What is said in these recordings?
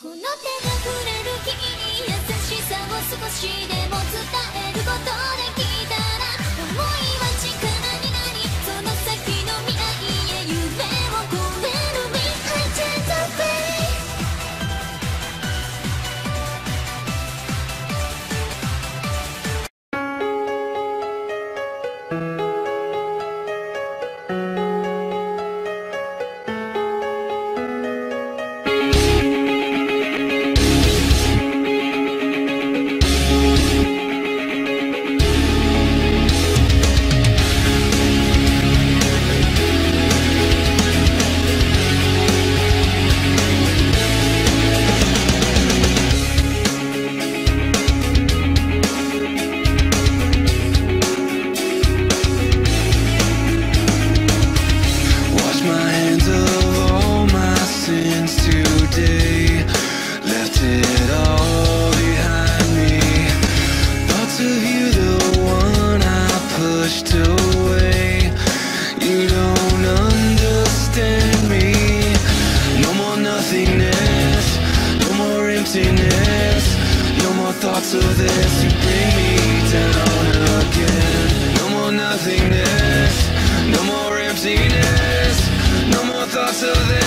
この手が触れる君に優しさを少しでも伝えることで washed away. You don't understand me. No more nothingness No more emptiness. No more thoughts of this. You bring me down again. No more nothingness No more emptiness. No more thoughts of this.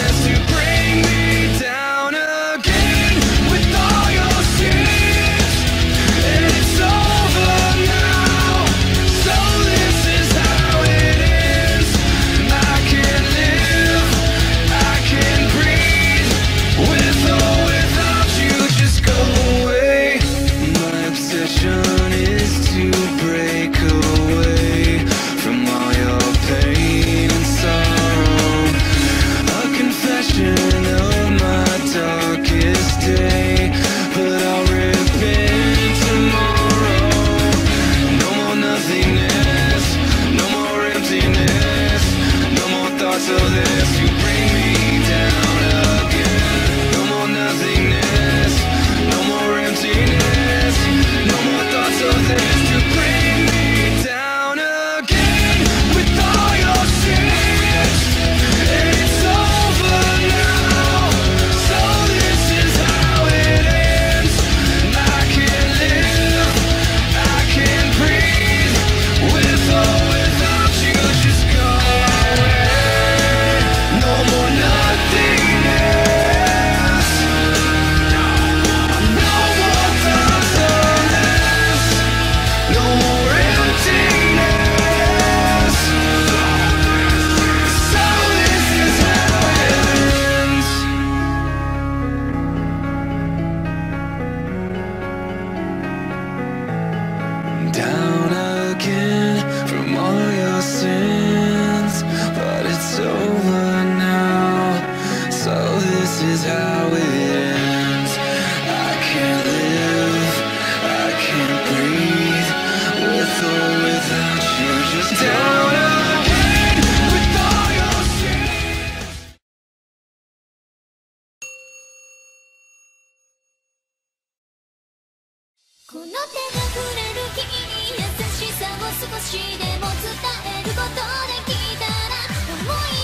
少しでも伝えることできたら思い